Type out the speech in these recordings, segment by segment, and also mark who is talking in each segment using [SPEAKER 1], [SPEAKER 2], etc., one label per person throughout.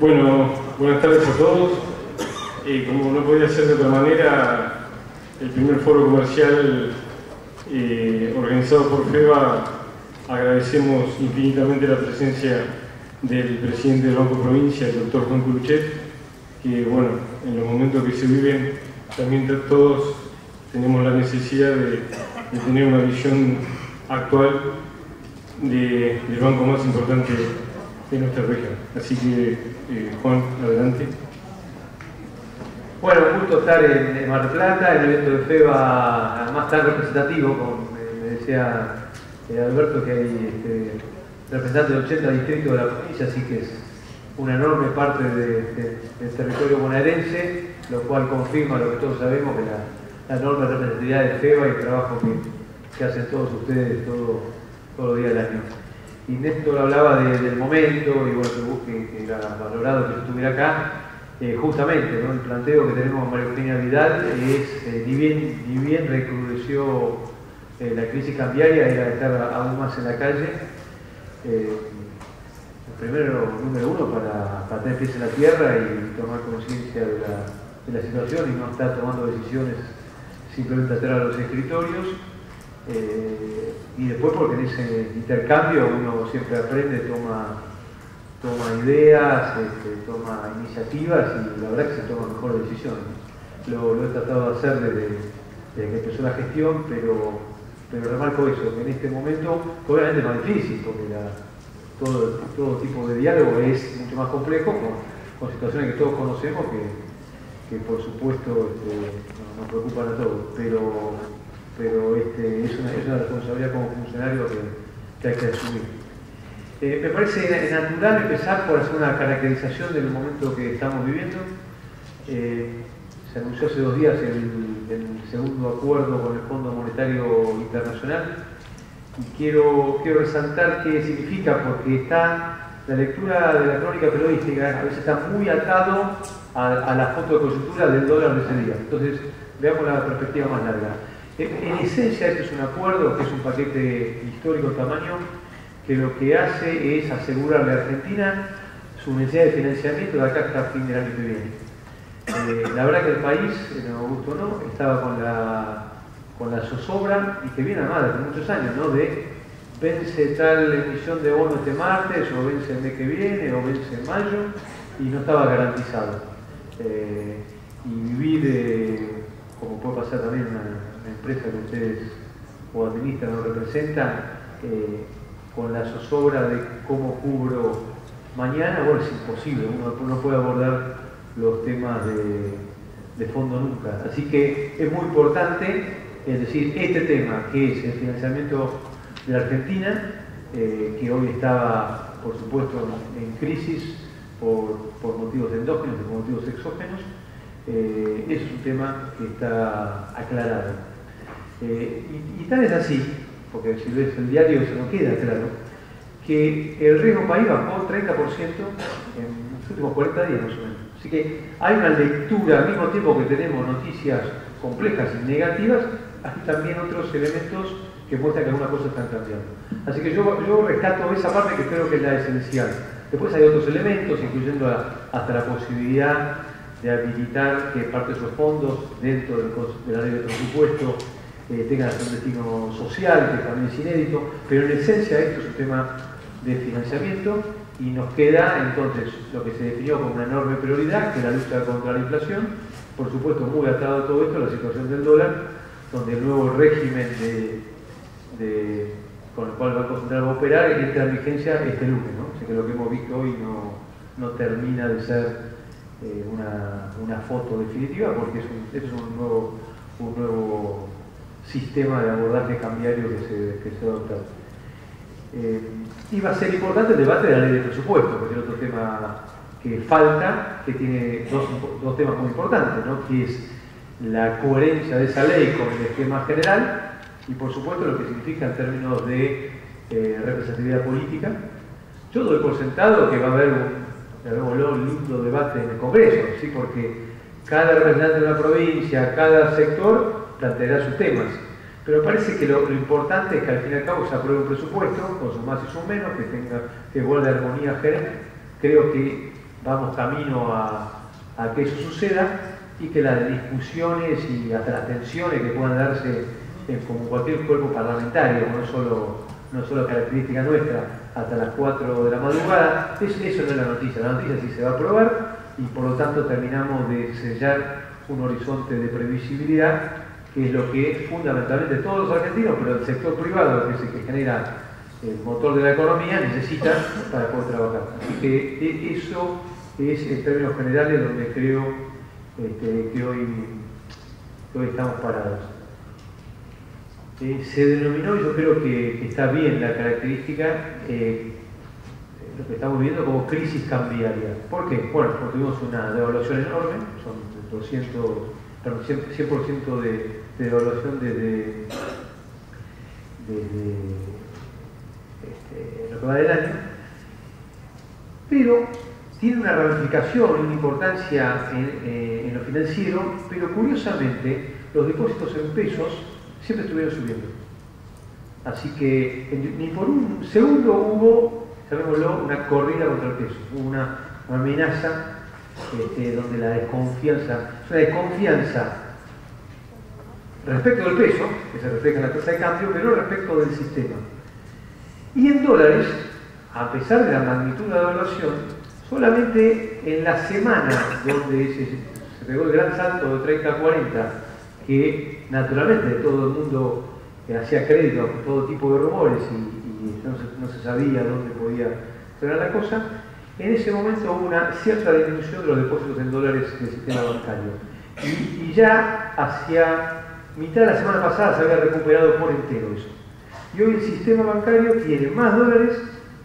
[SPEAKER 1] Bueno, buenas tardes a todos. Como no podía ser de otra manera, el primer foro comercial eh, organizado por FEBA, agradecemos infinitamente la presencia del presidente del Banco Provincia, el doctor Juan Culuchet, que bueno, en los momentos que se viven, también todos tenemos la necesidad de, tener una visión actual del banco más importante de nuestra región. Así que, eh, Juan, adelante.
[SPEAKER 2] Bueno, un gusto estar en, Mar del Plata, el evento de FEBA más tan representativo, como me, decía eh, Alberto, que hay este, representantes de 80 distritos de la provincia, así que es una enorme parte del territorio bonaerense, lo cual confirma lo que todos sabemos, que la, enorme representatividad de FEBA y el trabajo que, hacen todos ustedes todo, todo el día del año. Y Néstor hablaba del momento y bueno, que, que, era valorado que yo estuviera acá. Eh, justamente, el planteo que tenemos con María Eugenia Vidal es, eh, ni, bien, ni bien recrudeció eh, la crisis cambiaria, era estar aún más en la calle. primero, número uno, para, para, tener pies en la tierra y tomar conciencia de la, de la situación y no estar tomando decisiones simplemente atrás de los escritorios. Eh, y después porque en ese intercambio uno siempre aprende, toma, toma ideas, este, toma iniciativas y la verdad que se toman mejores decisiones. Lo, he tratado de hacer desde, que empezó la gestión, pero, pero remarco eso, que en este momento obviamente es más difícil, porque todo, todo tipo de diálogo es mucho más complejo, con, situaciones que todos conocemos que, que por supuesto este, nos preocupan a todos, pero pero este, es, una, responsabilidad como funcionario que, hay que asumir. Eh, me parece natural empezar por hacer una caracterización del momento que estamos viviendo. Eh, se anunció hace dos días el, segundo acuerdo con el Fondo Monetario Internacional y quiero, quiero resaltar qué significa porque está la lectura de la crónica periodística a veces está muy atado a, a la foto de coyuntura del dólar de ese día. Entonces, veamos la perspectiva más larga. En esencia, este es un acuerdo que es un paquete histórico tamaño que lo que hace es asegurarle a Argentina su necesidad de financiamiento de acá hasta fin del año que viene. Eh, la verdad que el país, en Augusto no, estaba con la, con la zozobra y que viene a más de muchos años, ¿no? De vence tal emisión de bonos este martes, o vence el mes que viene, o vence en mayo, y no estaba garantizado. Eh, y vivir, como puede pasar también una empresa que ustedes o administran o representan, eh, con la zozobra de cómo cubro mañana, bueno, es imposible, uno no puede abordar los temas de, fondo nunca. Así que es muy importante, es decir, este tema que es el financiamiento de la Argentina, eh, que hoy estaba, por supuesto, en crisis por, motivos endógenos y por motivos exógenos, eh, es un tema que está aclarado. Eh, y, tal es así, porque si ves el diario eso no queda claro, que el riesgo país bajó 30% en los últimos 40 días más o menos. Así que hay una lectura, al mismo tiempo que tenemos noticias complejas y negativas, hay también otros elementos que muestran que algunas cosas están cambiando. Así que yo, yo rescato esa parte que creo que es la esencial. Después hay otros elementos, incluyendo hasta la posibilidad de habilitar que parte de esos fondos dentro de la ley de presupuesto eh, tenga un destino social, que también es inédito, pero en esencia esto es un tema de financiamiento y nos queda entonces lo que se definió como una enorme prioridad, que es la lucha contra la inflación, por supuesto muy atado a todo esto la situación del dólar, donde el nuevo régimen con el cual el Banco Central va a operar entra en vigencia este lunes, ¿no? Así que lo que hemos visto hoy no, termina de ser eh, una, foto definitiva porque es es un nuevo, un nuevo sistema de abordaje cambiario que se, que se. Eh, y va a ser importante el debate de la ley de presupuesto, porque es otro tema que falta, que tiene dos, dos temas muy importantes, ¿no? que es la coherencia de esa ley con el esquema general y por supuesto lo que significa en términos de eh, representatividad política. Yo doy por sentado que va a haber un, un lindo debate en el Congreso, ¿sí? porque cada representante de una provincia, cada sector planteará sus temas. Pero parece que lo, importante es que al fin y al cabo se apruebe un presupuesto, con sus más y sus menos, que tenga que de armonía general. Creo que vamos camino a, que eso suceda y que las discusiones y hasta las tensiones que puedan darse en como cualquier cuerpo parlamentario, no solo, no solo característica nuestra, hasta las 4 de la madrugada, eso, eso no es la noticia, la noticia sí se va a aprobar y por lo tanto terminamos de sellar un horizonte de previsibilidad que es lo que fundamentalmente todos los argentinos, pero el sector privado, que es el que genera el motor de la economía, necesita para poder trabajar. Así que eso es en términos generales donde creo este, que, hoy, estamos parados. Eh, se denominó, yo creo que, está bien la característica, eh, lo que estamos viendo como crisis cambiaria. ¿Por qué? Bueno, porque tuvimos una devaluación enorme, son 200, 100%, de, devaluación desde, este, lo que va del año, pero tiene una ramificación, una importancia eh, en, lo financiero, pero curiosamente los depósitos en pesos siempre estuvieron subiendo. Así que ni por un segundo hubo, llamémoslo, una corrida contra el peso, hubo una, amenaza este, donde la desconfianza, es una desconfianza respecto del peso, que se refleja en la tasa de cambio, pero respecto del sistema. Y en dólares, a pesar de la magnitud de la evaluación, Solamente en la semana donde se, pegó el gran salto de 30 a 40, que naturalmente todo el mundo hacía crédito a todo tipo de rumores y, no, se, sabía dónde podía ser la cosa, en ese momento hubo una cierta disminución de los depósitos en dólares del sistema bancario. Y, ya hacia mitad de la semana pasada se había recuperado por entero eso. Y hoy el sistema bancario tiene más dólares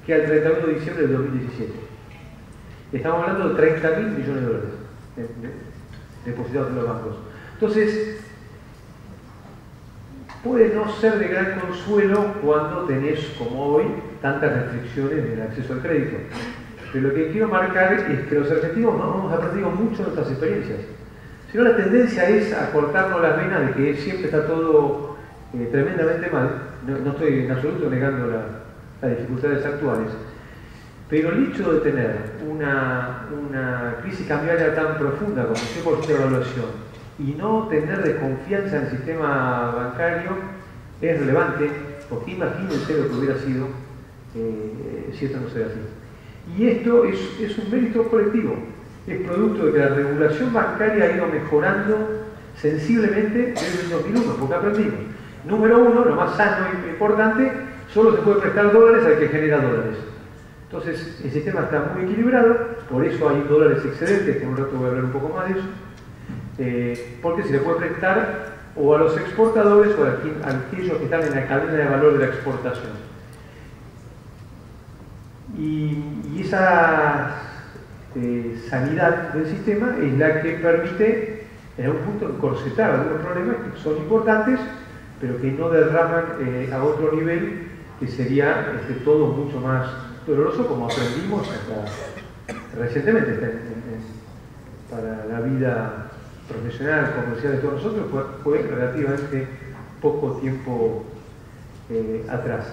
[SPEAKER 2] que al 31 de diciembre de 2017. Estamos hablando de 30 mil millones de dólares depositados en los bancos. Entonces, puede no ser de gran consuelo cuando tenés, como hoy, tantas restricciones en el acceso al crédito. Pero lo que quiero marcar es que los argentinos no hemos aprendido mucho de nuestras experiencias. Sino la tendencia es a cortarnos las venas de que siempre está todo eh, tremendamente mal. No, estoy en absoluto negando las dificultades actuales pero el hecho de tener una, crisis cambiaria tan profunda como el 100% de evaluación y no tener desconfianza en el sistema bancario es relevante, porque imagínense lo que hubiera sido eh, si esto no se así. Y esto es, un mérito colectivo, es producto de que la regulación bancaria ha ido mejorando sensiblemente desde el 2001, porque aprendimos. Número uno, lo más sano e importante, solo se puede prestar dólares al que genera dólares. Entonces, el sistema está muy equilibrado, por eso hay dólares excedentes, que en un rato voy a hablar un poco más de eso, eh, porque se le puede prestar o a los exportadores o a aquellos que están en la cadena de valor de la exportación. Y, esa eh, sanidad del sistema es la que permite en algún punto encorsetar algunos problemas que son importantes, pero que no derraman eh, a otro nivel, que sería este, todo mucho más doloroso como aprendimos hasta recientemente para la vida profesional, comercial de todos nosotros, fue, relativamente poco tiempo eh, atrás.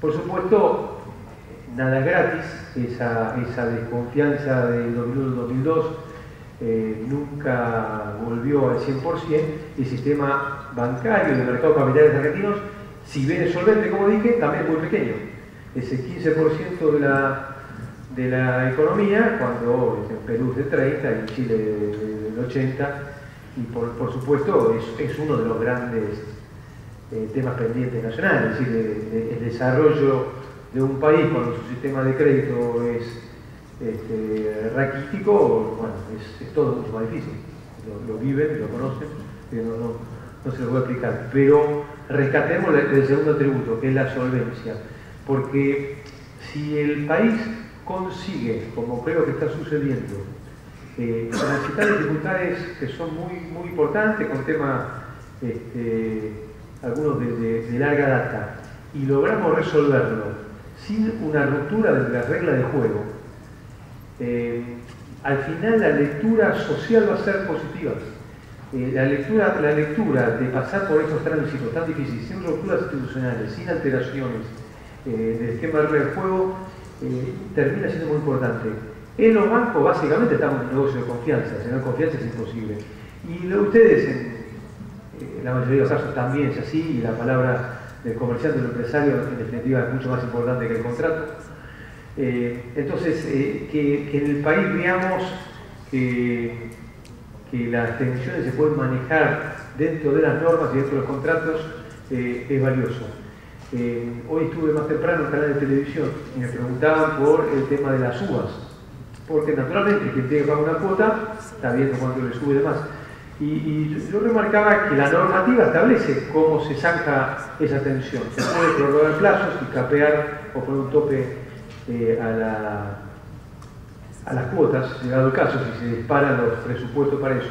[SPEAKER 2] Por supuesto, nada gratis, esa, desconfianza del 2001-2002 eh, nunca volvió al 100%, el sistema bancario del mercado de capitales argentinos, si bien es solvente, como dije, también es muy pequeño. Ese 15% de la, de la economía, cuando en Perú es de 30, en Chile del 80, y por, supuesto es, uno de los grandes eh, temas pendientes nacionales, es decir, el desarrollo de un país cuando su sistema de crédito es este, raquítico, bueno, es, todo mucho más difícil. Lo, viven, lo conocen, pero no, no, se lo voy a explicar. Pero rescatemos el segundo atributo, que es la solvencia. Porque si el país consigue, como creo que está sucediendo, eh, dificultades que son muy, muy importantes con temas, este, algunos de, larga data, y logramos resolverlo sin una ruptura de la regla de juego, eh, al final la lectura social va a ser positiva. Eh, la, lectura, la lectura de pasar por esos tránsitos tan difíciles, sin rupturas institucionales, sin alteraciones, eh, del esquema de del juego eh, termina siendo muy importante. En los bancos básicamente estamos en un negocio de confianza, si no confianza es imposible. Y lo, ustedes eh, en la mayoría de los casos también es así, y la palabra del comerciante o del empresario en definitiva es mucho más importante que el contrato. Eh, entonces, eh, que, en el país veamos que, las tensiones se pueden manejar dentro de las normas y dentro de los contratos eh, es valioso. hoy estuve más temprano en un canal de televisión y me preguntaban por el tema de las uvas, porque naturalmente quien tiene que pagar una cuota está viendo cuánto le sube de más. Y, yo remarcaba que la normativa establece cómo se saca esa tensión. Se puede prorrogar plazos y capear o poner un tope eh, a, la, a, las cuotas, llegado el caso, si se disparan los presupuestos para eso.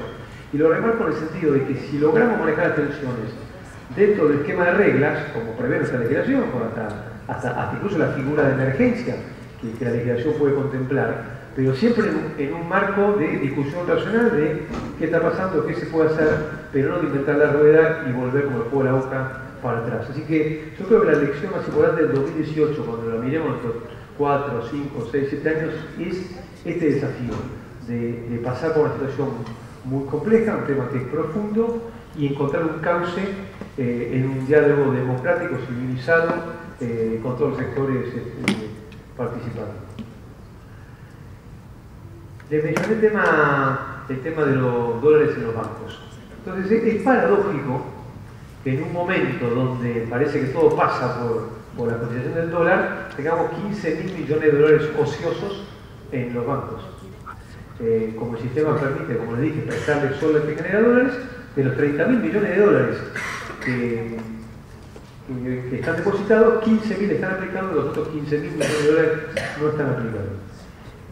[SPEAKER 2] Y lo remarco en el sentido de que si logramos manejar las tensiones dentro del esquema de reglas, como prevé nuestra legislación, hasta, hasta, incluso la figura de emergencia que la legislación puede contemplar, pero siempre en un, en marco de discusión racional de qué está pasando, qué se puede hacer, pero no de inventar la rueda y volver como el juego de la boca para atrás. Así que yo creo que la lección más importante del 2018, cuando la miremos 4, 5, 6, 7 años, es este desafío de, pasar por una situación muy compleja, un tema que es profundo, y encontrar un cauce eh, en un diálogo democrático, civilizado, eh, con todos los sectores eh, participando. Mencioné el tema, el tema de los dólares en los bancos. Entonces es, paradójico que en un momento donde parece que todo pasa por por la cotización del dólar, tengamos 15 mil millones de dólares ociosos en los bancos. Eh, como el sistema permite, como les dije, prestarle solo al que genera dólares, de los 30 mil millones de dólares que están depositados, 15 mil están aplicados, los otros 15 mil millones de dólares no están aplicados.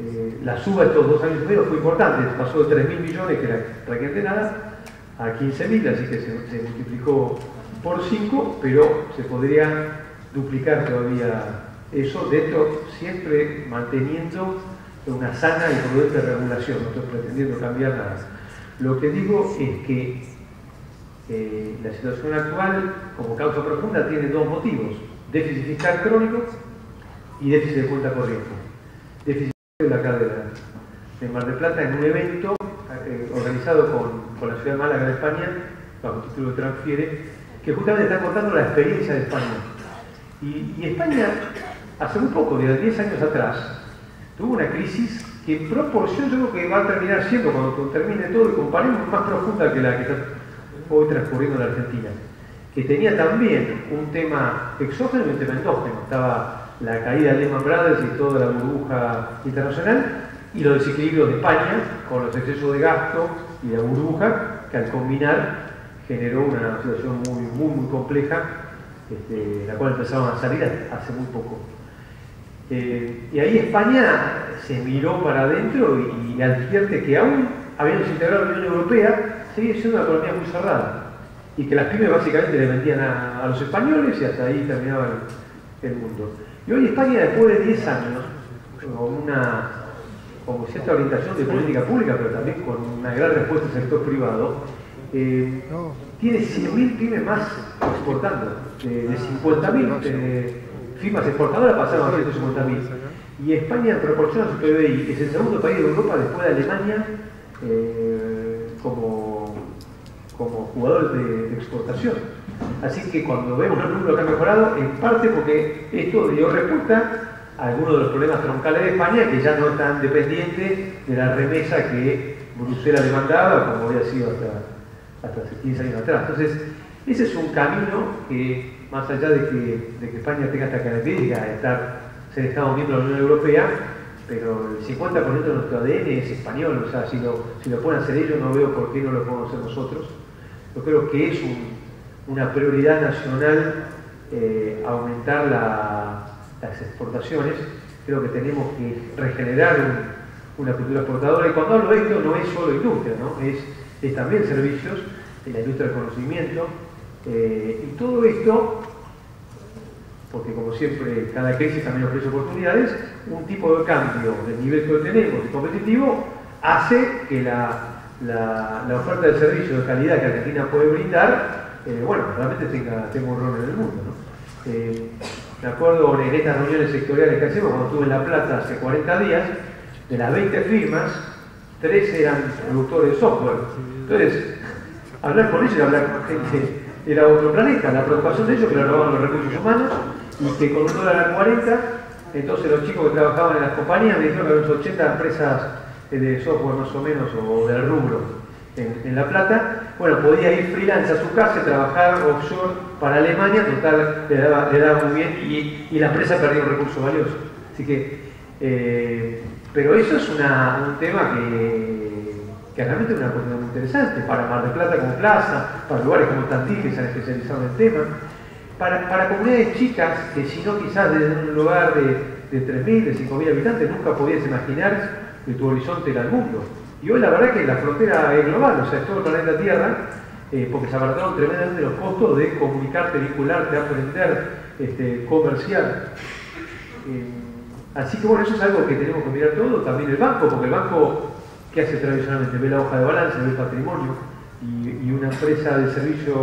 [SPEAKER 2] Eh, la suba estos dos años y fue importante, pasó de 3 mil millones, que era prácticamente nada, a 15 mil, así que se, multiplicó por 5, pero se podría duplicar todavía eso, dentro siempre manteniendo una sana y prudente regulación, no estoy pretendiendo cambiar nada. Lo que digo es que eh, la situación actual, como causa profunda, tiene dos motivos, déficit fiscal crónico y déficit de cuenta corriente. De la cadena de Mar del Plata en un evento eh, organizado con, con, la ciudad de Málaga de España, bajo el título de Transfiere, que justamente está contando la experiencia de España y, España, hace muy poco, de 10 años atrás, tuvo una crisis que en proporción yo creo que va a terminar siendo, cuando termine todo y comparemos, más profunda que la que está hoy transcurriendo en la Argentina, que tenía también un tema exógeno y un tema endógeno. Estaba la caída de Lehman Brothers y toda la burbuja internacional, y los desequilibrios de España, con los excesos de gasto y la burbuja, que al combinar generó una situación muy, muy, muy compleja este, la cual empezaron a salir hace muy poco. Eh, y ahí España se miró para adentro y, advierte que aún habiéndose integrado la Unión Europea, sigue siendo una economía muy cerrada. Y que las pymes básicamente le vendían a, a los españoles y hasta ahí terminaba el, el, mundo. Y hoy España, después de 10 años, con una con cierta orientación de política pública, pero también con una gran respuesta del sector privado, eh, tiene 100.000 pymes más exportando, de, de 50.000 eh, firmas exportadoras pasaron a 150.000. Y España, en proporción a su PBI, es el segundo país de Europa después de Alemania eh, como, como jugador de, de, exportación. Así que cuando vemos los números que han mejorado, en parte porque esto dio respuesta a algunos de los problemas troncales de España que ya no están dependientes de la remesa que Bruselas demandaba, como había sido hasta hasta hace 15 años atrás. Entonces, ese es un camino que, más allá de que, de que España tenga esta característica de estar, ser Estado miembro de la Unión Europea, pero el 50% de nuestro ADN es español, o sea, si lo, si lo pueden hacer ellos, no veo por qué no lo podemos hacer nosotros. Yo creo que es un, una prioridad nacional eh, aumentar la, las exportaciones. Creo que tenemos que regenerar un, una cultura exportadora. Y cuando hablo de esto, no es solo industria, ¿no? es es también servicios, en la industria del conocimiento, eh, y todo esto, porque como siempre cada crisis también ofrece oportunidades, un tipo de cambio del nivel que tenemos competitivo hace que la, la, oferta de servicios de calidad que Argentina puede brindar, eh, bueno, realmente tenga, tenga, un rol en el mundo. ¿no? Eh, me acuerdo en estas reuniones sectoriales que hacemos, cuando estuve en La Plata hace 40 días, de las 20 firmas, tres eran productores de software. Entonces, hablar con ellos y hablar con gente era otro planeta. La preocupación de ellos que le robaban los recursos humanos y que con un dólar a 40, entonces los chicos que trabajaban en las compañías me dijeron que había unas 80 empresas de software más o menos o del rubro en, La Plata, bueno, podía ir freelance a su casa trabajar offshore para Alemania, total, le daba, muy bien y, la empresa perdió un recurso valioso. Así que, eh, pero eso es un tema que, realmente es una oportunidad muy interesante para Mar del Plata como plaza, para lugares como Tandil que se han especializado en el tema, para, para comunidades chicas que si no quizás desde un lugar de, de 3.000, de 5.000 habitantes nunca podías imaginar que tu horizonte era el mundo. Y hoy la verdad que la frontera es global, o sea, es todo el planeta Tierra, eh, porque se abarataron tremendamente los costos de comunicarte, vincularte, aprender, este, comerciar. Eh, así que bueno, eso es algo que tenemos que mirar todo, también el banco, porque el banco, ¿qué hace tradicionalmente? Ve la hoja de balance, ve el patrimonio, y, una empresa de servicios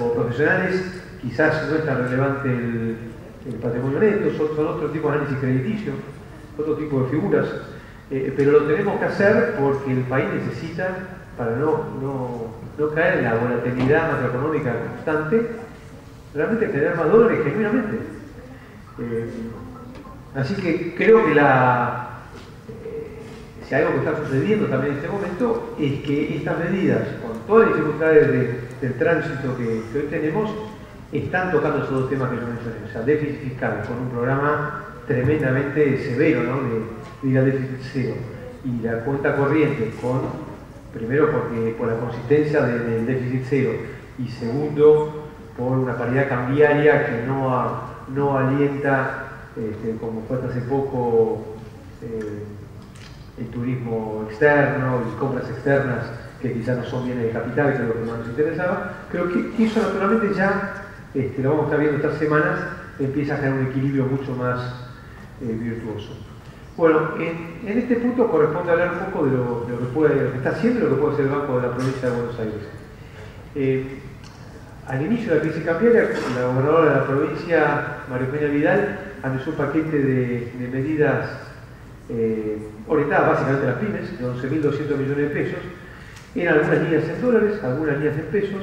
[SPEAKER 2] o profesionales quizás no es tan relevante el, patrimonio neto, son, son otro tipo de análisis crediticio, otro tipo de figuras. Eh, pero lo tenemos que hacer porque el país necesita, para no, no, caer en la volatilidad macroeconómica constante, realmente generar más dólares genuinamente. Eh, así que creo que la, eh, si algo que está sucediendo también en este momento es que estas medidas, con todas las dificultades del tránsito que, hoy tenemos, están tocando esos dos temas que yo mencioné, o sea, déficit fiscal, con un programa tremendamente severo, ¿no? Déficit cero. Y la cuenta corriente, con, primero porque por la consistencia del déficit cero, y segundo por una paridad cambiaria que no, no alienta, este, como fue hace poco, eh, el turismo externo y compras externas que quizás no son bienes de capital, que es lo que más nos interesaba, creo que, eso naturalmente ya, este, lo vamos a estar viendo estas semanas, empieza a generar un equilibrio mucho más eh, virtuoso. Bueno, en, este punto corresponde hablar un poco de lo, que puede, está haciendo lo que puede hacer el Banco de la Provincia de Buenos Aires. Eh, al inicio de la crisis cambiaria, la gobernadora de la provincia, María Eugenia Vidal, anunció un paquete de, medidas eh, orientadas básicamente a las pymes, de 11.200 millones de pesos, en algunas líneas en dólares, algunas líneas en pesos,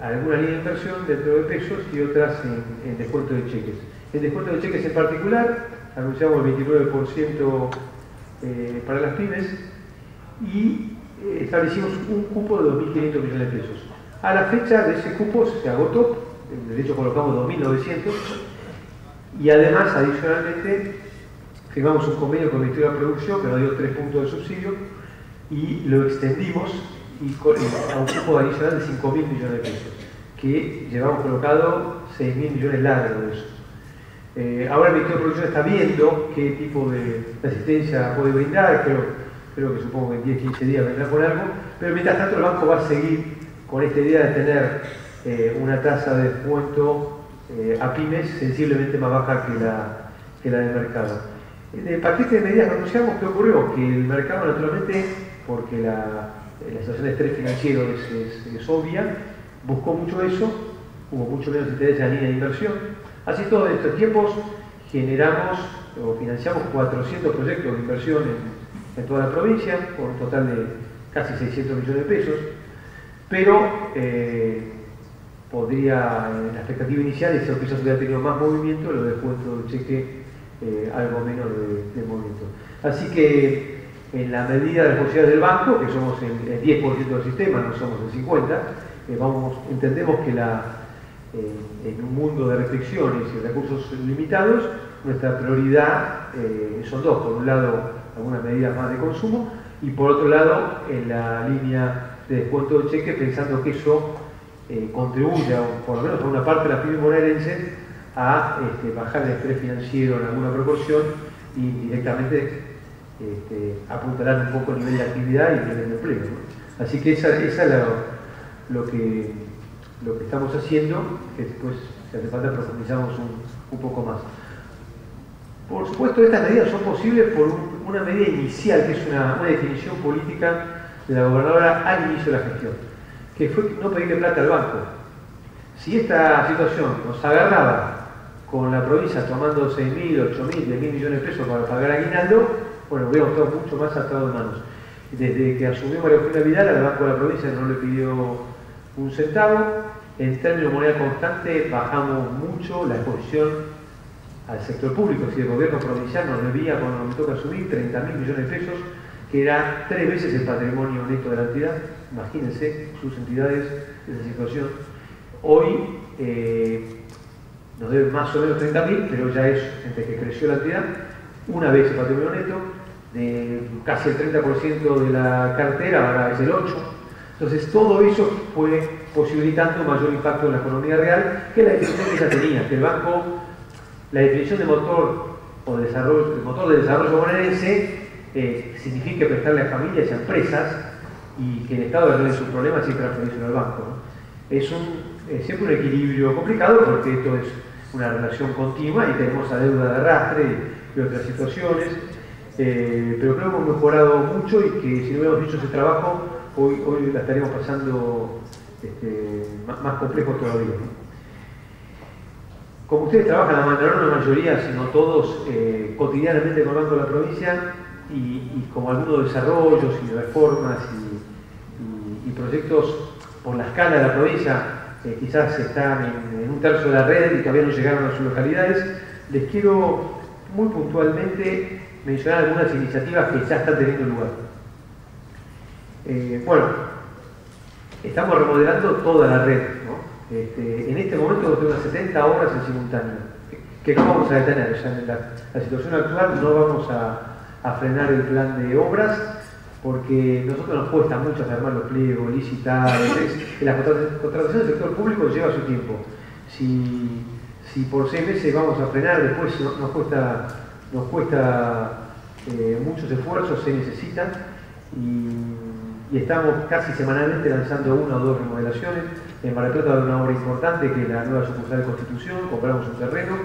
[SPEAKER 2] algunas líneas de inversión dentro de pesos y otras en, en descuento de cheques. El descuento de cheques en particular anunciamos el 29% eh, para las pymes y eh, establecimos un cupo de 2.500 millones de pesos. A la fecha de ese cupo se agotó, de hecho colocamos 2.900 y además adicionalmente firmamos un convenio con el Ministerio de Producción que nos dio tres puntos de subsidio y lo extendimos y a un cupo adicional de 5.000 millones de pesos, que llevamos colocado 6.000 millones largos de eso. Eh, ahora el Ministerio de Producción está viendo qué tipo de, asistencia puede brindar, creo, creo que supongo que en 10-15 días vendrá con algo, pero mientras tanto el banco va a seguir con esta idea de tener eh, una tasa de descuento eh, a pymes sensiblemente más baja que la, que la del mercado. En el paquete de medidas que anunciamos, ¿qué ocurrió? Que el mercado naturalmente, porque la, situación de estrés financiero es obvia, buscó mucho eso, hubo mucho menos interés en la línea de inversión, Así todos estos tiempos generamos o financiamos 400 proyectos de inversión en, toda la provincia, por un total de casi 600 millones de pesos, pero eh, podría, en la expectativa inicial, si quizás hubiera tenido más movimiento, lo descuento del cheque eh, algo menos de, movimiento. Así que en la medida de las posibilidades del banco, que somos el, 10% del sistema, no somos el 50%, eh, entendemos que la, en un mundo de restricciones y recursos limitados, nuestra prioridad eh, son dos. Por un lado, algunas medidas más de consumo y por otro lado, en la línea de descuento de cheque, pensando que eso eh, contribuye, por lo menos por una parte de la pymes bonaerenses, a este, bajar el estrés financiero en alguna proporción y directamente este, apuntalar un poco el nivel de actividad y el nivel de empleo. Así que esa, es lo que lo que estamos haciendo, que después, si hace falta, profundizamos un, poco más. Por supuesto, estas medidas son posibles por una medida inicial, que es una, definición política de la gobernadora al inicio de la gestión, que fue no pedirle plata al banco. Si esta situación nos agarraba con la provincia tomando 6.000, 8.000, 10.000 millones de pesos para pagar aguinaldo, bueno, hubiéramos estado mucho más atados de manos. Desde que asumió María Eugenia Vidal, al Banco de la Provincia no le pidió un centavo. En términos de moneda constante, bajamos mucho la exposición al sector público. Si el gobierno provincial nos debía, cuando nos toca subir, 30 mil millones de pesos, que era tres veces el patrimonio neto de la entidad. Imagínense sus entidades, esa situación. Hoy eh, nos deben más o menos 30 mil, pero ya es, entre que creció la entidad, una vez el patrimonio neto, de casi el 30% de la cartera, ahora es el 8%. Entonces todo eso fue posibilitando mayor impacto en la economía real que la definición que ya tenía, que el banco, la definición de motor o de desarrollo, el motor de desarrollo bonaerense eh, significa prestarle a familias y a empresas y que el Estado resuelve sus problemas siempre al al banco. Es un, siempre un equilibrio complicado porque esto es una relación continua y tenemos la deuda de arrastre y otras situaciones. Eh, pero creo que hemos mejorado mucho y que si no hubiéramos hecho ese trabajo, hoy, la estaríamos pasando este, más, complejo todavía. Como ustedes trabajan, la, no la mayoría, sino todos, eh, cotidianamente con la Provincia y, como algunos desarrollos y reformas y, proyectos por la escala de la provincia, eh, quizás están en, en un tercio de la red y todavía no llegaron a sus localidades, les quiero muy puntualmente mencionar algunas iniciativas que ya están teniendo lugar. Eh, bueno, estamos remodelando toda la red. Este, en este momento tenemos 70 obras en simultáneo, que, no vamos a detener. Ya en la, situación actual no vamos a, frenar el plan de obras porque nosotros nos cuesta mucho armar los pliegos, licitar, la contratación del sector público lleva su tiempo. Si si por seis meses vamos a frenar, después nos cuesta, nos cuesta eh, muchos esfuerzos, se necesitan y, estamos casi semanalmente lanzando una o dos remodelaciones. En Mar del Plata una obra importante que es la nueva sucursal de Constitución, compramos un terreno,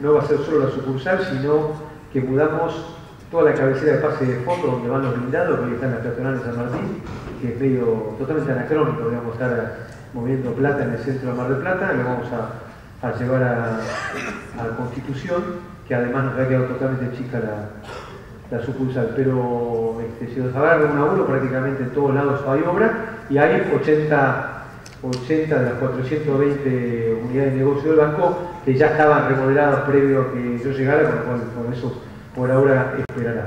[SPEAKER 2] no va a ser solo la sucursal, sino que mudamos toda la cabecera de pase de fondo donde van los blindados, que están las peatonales de San Martín, que es medio totalmente anacrónico, digamos, estar moviendo plata en el centro de Mar del Plata, lo vamos a llevar a, Constitución, que además nos había quedado totalmente chica la, la sucursal. Pero este, si nos agarra uno a uno, prácticamente en todos lados hay obra y hay 80, 80 de las 420 unidades de negocio del banco que ya estaban remodeladas previo a que yo llegara, con lo cual por eso por ahora esperará.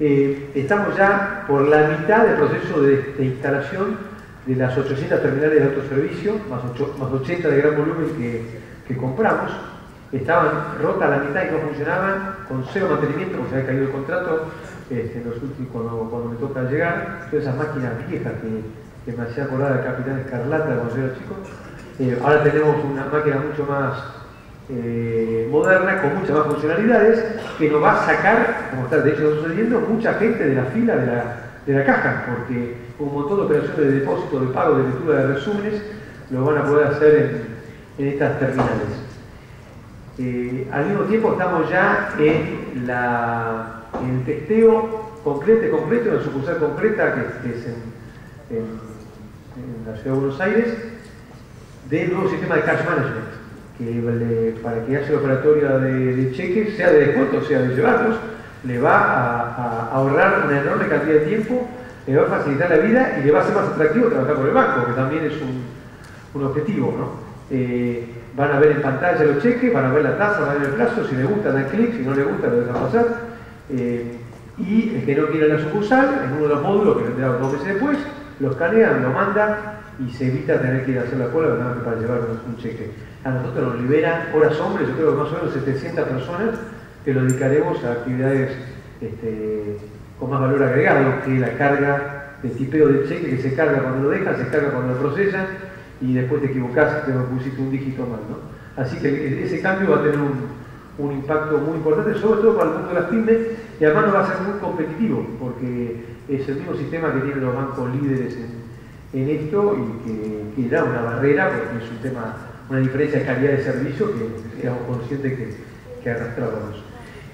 [SPEAKER 2] Eh, estamos ya por la mitad del proceso de, instalación de las 800 terminales de autoservicio, más, más 80 de gran volumen que que compramos estaban rotas la mitad y no funcionaban, con cero mantenimiento, porque se había caído el contrato este, los últimos, cuando, me toca llegar, todas esas máquinas viejas que, me hacía acordar al Capitán Escarlata cuando era chico. Eh, ahora tenemos una máquina mucho más eh, moderna, con muchas más funcionalidades, que nos va a sacar, como está de hecho sucediendo, mucha gente de la fila de la, de la caja, porque un montón de operaciones de depósito, de pago, de lectura de resúmenes, lo van a poder hacer en en estas terminales. Eh, al mismo tiempo estamos ya en, la, el testeo concreto, concreto, en la sucursal concreta, que, es en, la ciudad de Buenos Aires, del nuevo sistema de cash management, que para que haya operatoria de, cheques, sea de descuento, sea de llevarlos, le va a, ahorrar una enorme cantidad de tiempo, le va a facilitar la vida y le va a ser más atractivo trabajar con el banco, que también es un, un objetivo, ¿no? Eh, van a ver en pantalla los cheques, van a ver la tasa, van a ver el plazo, si les gusta dan clic, si no les gusta lo dejan pasar. Eh, y el que no quiere la sucursal, en uno de los módulos que vendrá dos meses después, lo escanean, lo manda y se evita tener que ir a hacer la cola para llevar un, cheque. A nosotros nos liberan horas hombres, yo creo que más o menos 700 personas que lo dedicaremos a actividades este, con más valor agregado, que la carga, el tipeo del cheque que se carga cuando lo dejan, se carga cuando lo procesan y después te equivocaste, te pusiste un dígito mal. ¿no? Así que ese cambio va a tener un, impacto muy importante, sobre todo para el mundo de las pymes, y además no va a ser muy competitivo, porque es el mismo sistema que tienen los bancos líderes en, esto y que, da una barrera, porque es un tema, una diferencia de calidad de servicio que éramos conscientes que, que arrastrábamos.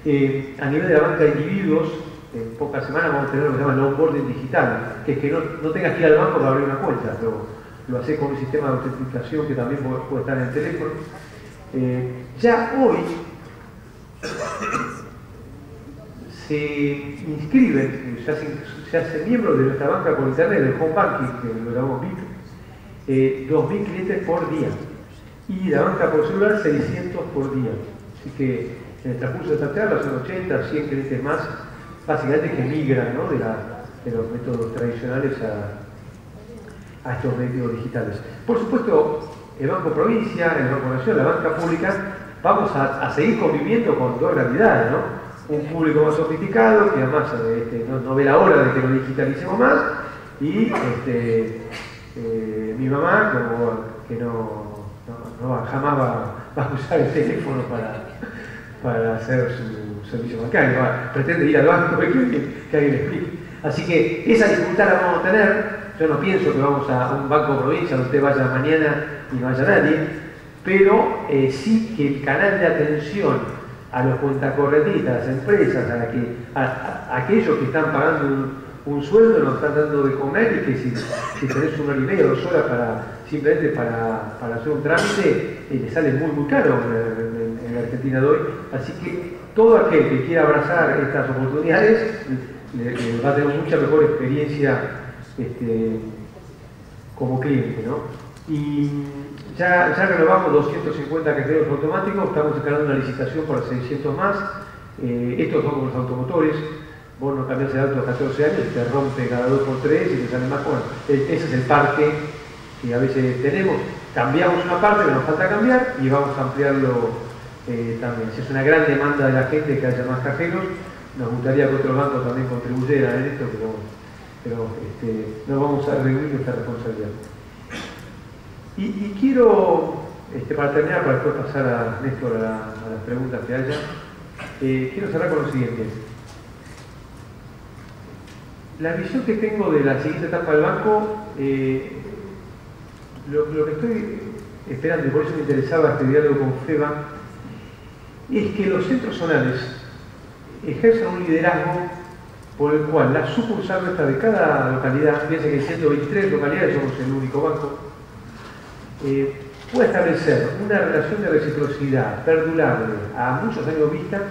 [SPEAKER 2] Eh, a nivel de la banca de individuos, en pocas semanas vamos a tener lo que se llama el onboarding digital, que es que no, no tengas que ir al banco para abrir una cuenta, pero lo hace con un sistema de autenticación que también puede, estar en el teléfono. Eh, ya hoy se inscriben, se hacen, miembros de nuestra banca por internet, del home banking, que lo llamamos BIP, eh, 2.000 clientes por día. Y la banca por celular, 600 por día. Así que en el transcurso de esta charla son 80, 100 clientes más, básicamente que migran ¿no? de, de, los métodos tradicionales a, a, estos medios digitales. Por supuesto, el Banco Provincia, el Banco Nacional, la banca pública, vamos a, seguir conviviendo con dos realidades, ¿no? un público más sofisticado, que además este, no, ve la hora de que lo digitalicemos más, y este, eh, mi mamá, como que no, jamás va, a usar el teléfono para, para hacer su servicio bancario, pretende ir al banco que, que alguien le explique. Así que esa dificultad la vamos a tener, yo no pienso que vamos a un banco provincia usted vaya mañana y no haya nadie, pero eh, sí que el canal de atención a los cuentacorrentistas, a las empresas, a, aquellos que están pagando un, sueldo, nos están dando de comer y que si, si tenés una hora y media, dos horas simplemente para, hacer un trámite, eh, le sale muy muy caro en, en, Argentina de hoy. Así que todo aquel que quiera abrazar estas oportunidades le va a tener mucha mejor experiencia este, como cliente. ¿no? Y ya, ya renovamos 250 cajeros automáticos, estamos encargando una licitación para 600 más. Eh, estos son como los automotores, vos no cambias el auto a 14 años, te rompe cada 2 por 3 y te sale más. Bueno, ese es el parque que a veces tenemos. Cambiamos una parte que nos falta cambiar y vamos a ampliarlo eh, también. Si es una gran demanda de la gente que haya más cajeros, nos gustaría que otros bancos también contribuyeran en esto, pero, pero este, no vamos a reunir nuestra responsabilidad. Y, quiero, este, para terminar, para después pasar a Néstor a, la, a las preguntas que haya, eh, quiero cerrar con lo siguiente. La visión que tengo de la siguiente etapa del banco, eh, lo, que estoy esperando, y por eso me interesaba este diálogo con FEBA, es que los centros zonales ejerzan un liderazgo por el cual la sucursal nuestra de cada localidad, piensen que en 123 localidades somos el único banco, eh, puede establecer una relación de reciprocidad perdurable a muchos años vista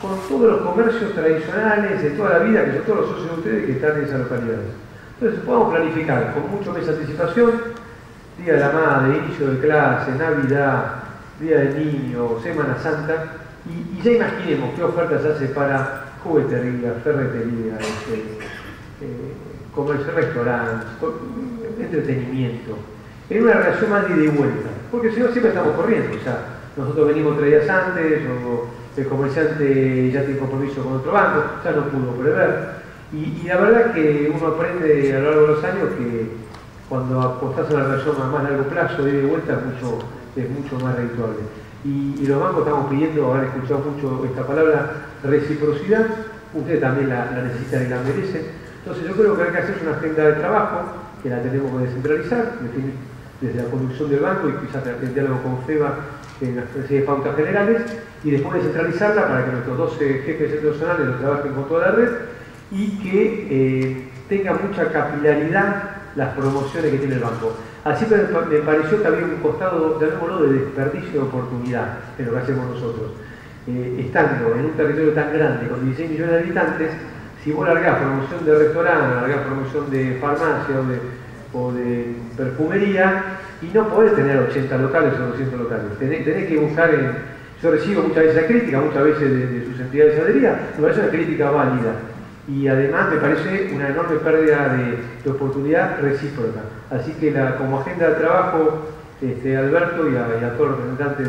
[SPEAKER 2] con todos los comercios tradicionales de toda la vida, que son todos los socios de ustedes que están en esas localidades. Entonces podemos planificar con mucho más anticipación, Día de la Madre, inicio de clase, Navidad, Día del Niño, Semana Santa, y, y ya imaginemos qué ofertas hace para juguetería, ferretería, este, eh, comercio, restaurantes, entretenimiento, en una relación más de ida vuelta, porque si no siempre estamos corriendo, o sea, nosotros venimos tres días antes, o el comerciante ya tiene compromiso con otro banco, ya no pudo prever. Y, la verdad que uno aprende a lo largo de los años que cuando apostás a una relación a más largo plazo, de ida vuelta, es mucho, es más redituable. Y, y, los bancos estamos pidiendo, han escuchado mucho esta palabra, reciprocidad, ustedes también la, la necesitan y la merecen. Entonces yo creo que hay que hacer una agenda de trabajo, que la tenemos que descentralizar, desde la conducción del banco y quizás el diálogo con FEBA en las de pautas generales y después descentralizarla para que nuestros 12 jefes institucionales lo trabajen con toda la red y que eh, tenga mucha capilaridad las promociones que tiene el banco. Así me, me pareció que había un costado de algún modo de desperdicio de oportunidad en lo que hacemos nosotros. Eh, estando en un territorio tan grande, con 16 millones de habitantes, si vos largás promoción de restaurante, largás promoción de farmacia de o de perfumería y no podés tener 80 locales o 200 locales. Tenés, que buscar en... Yo recibo muchas veces la crítica, muchas veces de, sus entidades de sadería, me parece una crítica válida. Y además me parece una enorme pérdida de, oportunidad recíproca. Así que la, como agenda de trabajo, este, Alberto y a, todos los representantes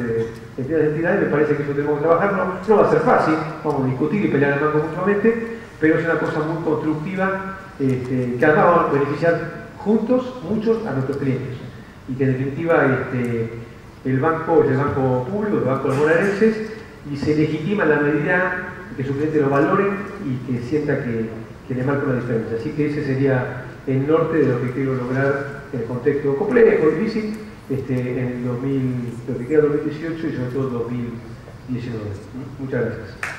[SPEAKER 2] de, de entidades, me parece que eso tenemos que trabajarlo. No va a ser fácil, vamos a discutir y pelear el banco mutuamente, pero es una cosa muy constructiva este, que además va a beneficiar juntos muchos a nuestros clientes y que en definitiva este, el banco es el banco público, el banco de los bonaerenses y se legitima la medida que su cliente lo valore y que sienta que, que, le marca una diferencia. Así que ese sería el norte de lo que quiero lograr en el contexto complejo, difícil, este, en el 2000, lo que queda 2018 y sobre todo 2019. Muchas gracias.